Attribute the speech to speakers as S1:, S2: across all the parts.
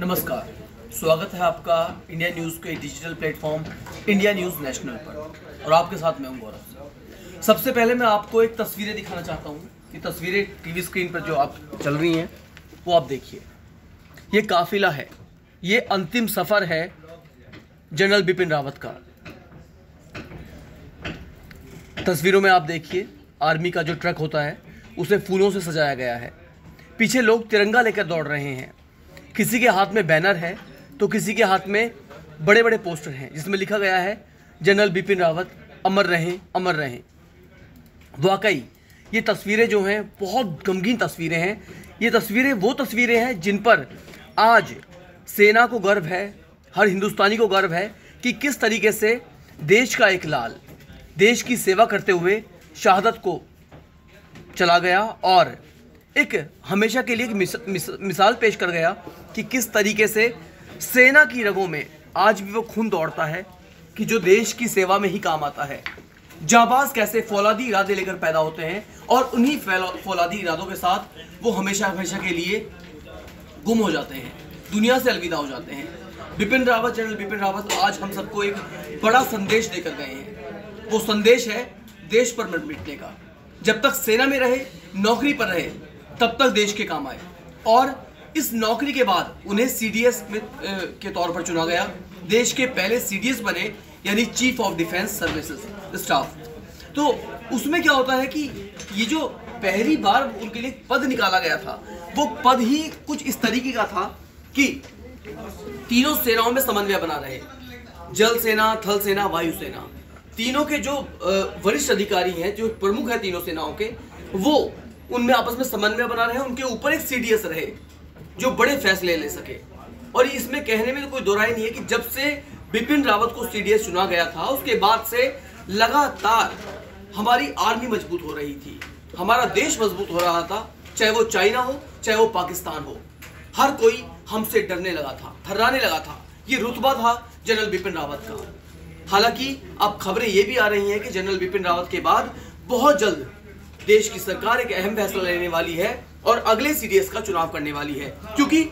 S1: नमस्कार। स्वागत है आपका इंडिया न्यूज़ के digital platform India News National पर। और आपके साथ मैं हूँ गौरव सबसे पहले मैं आपको एक तस्वीरें दिखाना चाहता हूँ ये तस्वीरें टीवी स्क्रीन पर जो आप चल रही हैं, वो आप देखिए। ये काफिला है। ये अंतिम सफ़र है जनरल बिपिन रावत का। तस्वीरों में आप देखिए, आर्मी का जो ट्रक होता है, उसे फूलों से सजाया गया है। पीछे लोग तिरंगा लेकर दौड़ रहे हैं। किसी के हाथ में बैनर है तो किसी के हाथ में बड़े बड़े पोस्टर हैं, जिसमें लिखा गया है, जनरल बिपिन रावत, अमर रहें अमर रहें। वाकई, ये तस्वीरें जो हैं, बहुत गमगीन तस्वीरें हैं। ये तस्वीरें वो तस्वीरें हैं, जिन पर आज सेना को गर्व है, हर हिंदुस्तानी को गर्व है, कि किस तरीके से देश का एक लाल, देश की सेवा करते हुए शहादत को चला गया और एक हमेशा के लिए एक मिस, मिस, मिसाल पेश कर गया कि किस तरीके से सेना की रगों में आज भी वो खून दौड़ता है कि जो देश की सेवा में ही काम आता है। जाबाज कैसे फौलादी इरादे लेकर पैदा होते हैं और उन्हीं फौलादी इरादों के साथ वो हमेशा हमेशा के लिए गुम हो जाते हैं दुनिया से अलविदा हो जाते हैं। बिपिन रावत जनरल बिपिन रावत आज हम सबको एक बड़ा संदेश देकर गए हैं। वो संदेश है देश पर मिटने का। जब तक सेना में रहे नौकरी पर रहे तब तक देश के काम आए। और इस नौकरी के बाद उन्हें सीडीएस में के तौर पर चुना गया। देश के पहले सीडीएस बने, यानी chief of defence services staff तो उसमें क्या होता है कि ये जो पहली बार उनके लिए पद निकाला गया था, वो पद ही कुछ इस तरीके का था कि तीनों सेनाओं में समन्वय बना रहे। जल सेना, थल सेना, वायु सेना। तीनों के जो वरिष्ठ अधिकारी हैं, जो प्रमुख है तीनों सेनाओं के, वो उनमें आपस में समन्वय बना रहे, उनके ऊपर एक सीडीएस रहे, जो बड़े फैसले ले सके। और इसमें कहने में तो कोई दोराई नहीं है कि जब से बिपिन रावत को सीडीएस चुना गया था, उसके बाद से लगातार हमारी आर्मी मज़बूत हो रही थी, हमारा देश मज़बूत हो रहा था, चाहे वो चाइना हो, चाहे वो पाकिस्तान हो। हर कोई हमसे डरने लगा था, थर्राने लगा था। ये रुतबा था जनरल बिपिन रावत का। हालाँकि अब खबरें ये भी आ रही हैं कि जनरल बिपिन रावत के बाद बहुत जल्द देश की सरकार एक अहम फैसला लेने वाली है और अगले सीडीएस का चुनाव करने वाली है। क्योंकि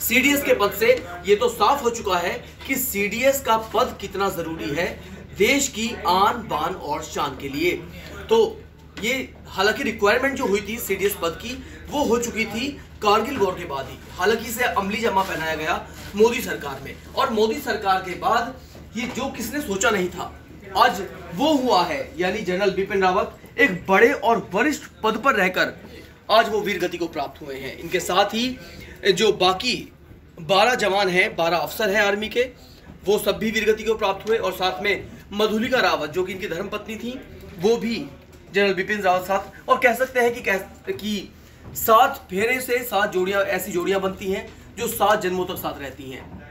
S1: सीडीएस के पद से ये तो साफ़ हो चुका है कि सीडीएस का पद कितना ज़रूरी है देश की आन, बान और शान के लिए। तो ये हालाँकि रिक्वायरमेंट जो हुई थी सीडीएस पद की, वो हो चुकी थी कारगिल वॉर के बाद ही। हालाँकि इसे अमली जमा पहनाया गया मोदी सरकार में। और मोदी सरकार के बाद ये जो किसने सोचा नहीं था, आज वो हुआ है, यानी जनरल बिपिन रावत एक बड़े और वरिष्ठ पद पर रहकर आज वो वीर गति को प्राप्त हुए हैं। इनके साथ ही जो बाकी बारह जवान हैं, बारह अफसर हैं आर्मी के, वो सब भी वीर गति को प्राप्त हुए और साथ में मधुलिका रावत, जो कि इनकी धर्मपत्नी थी, वो भी जनरल बिपिन रावत साथ। और कह सकते हैं कि कह कि सात फेरे से सात जोड़ियाँ, ऐसी जोड़ियाँ बनती हैं, जो सात जन्मों तक साथ रहती हैं।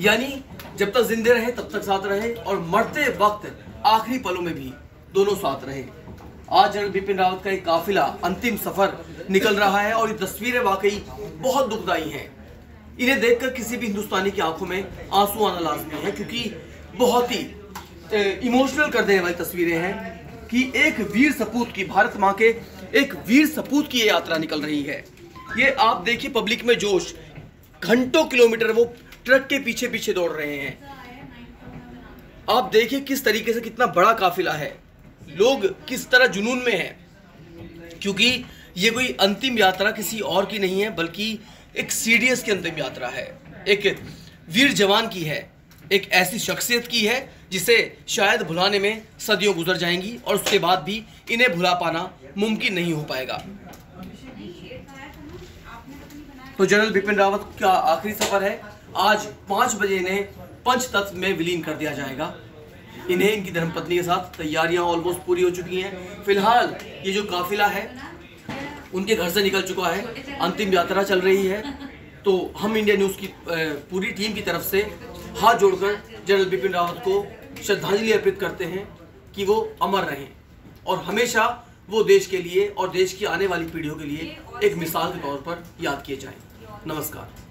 S1: यानी जब तक जिंदे रहे, तब तक साथ रहे और मरते वक्त आखिरी पलों में भी दोनों साथ रहे। आज जनरल बिपिन रावत का एक काफिला अंतिम सफ़र निकल रहा है और ये तस्वीरें वाकई बहुत दुखदाई हैं। इन्हें देखकर किसी भी हिंदुस्तानी की आँखों में आँसू आना लाजमी है, क्योंकि बहुत ही इमोशनल कर देने वाली तस्वीरें हैं कि एक वीर सपूत की भारत माँ के एक वीर सपूत की ये यात्रा निकल रही है। ये आप देखिए पब्लिक में जोश, घंटों किलोमीटर वो ट्रक के पीछे पीछे दौड़ रहे हैं। आप देखिए किस तरीके से कितना बड़ा काफिला है। लोग किस तरह जुनून में हैं? क्योंकि ये कोई अंतिम यात्रा किसी और की नहीं है, बल्कि एक सीडीएस की अंतिम यात्रा है। एक वीर जवान की है, एक ऐसी शख्सियत की है, जिसे शायद भुलाने में सदियों गुजर जाएँगी और उसके बाद भी इन्हें भुला पाना मुमकिन नहीं हो पाएगा। तो जनरल बिपिन रावत का आखिरी सफ़र है? आज पाँच बजे इन्हें पंच तत्व में विलीन कर दिया जाएगा। इन्हें इनकी धर्मपत्नी के साथ तैयारियाँ ऑलमोस्ट पूरी हो चुकी हैं। फ़िलहाल ये जो काफिला है, उनके घर से निकल चुका है। अंतिम यात्रा चल रही है। तो हम इंडिया न्यूज़ की पूरी टीम की तरफ़ से हाथ जोड़कर जनरल बिपिन रावत को श्रद्धांजलि अर्पित करते हैं कि वो अमर रहें और हमेशा वो देश के लिए और देश की आने वाली पीढ़ियों के लिए एक मिसाल के तौर पर याद किए जाएँ। नमस्कार।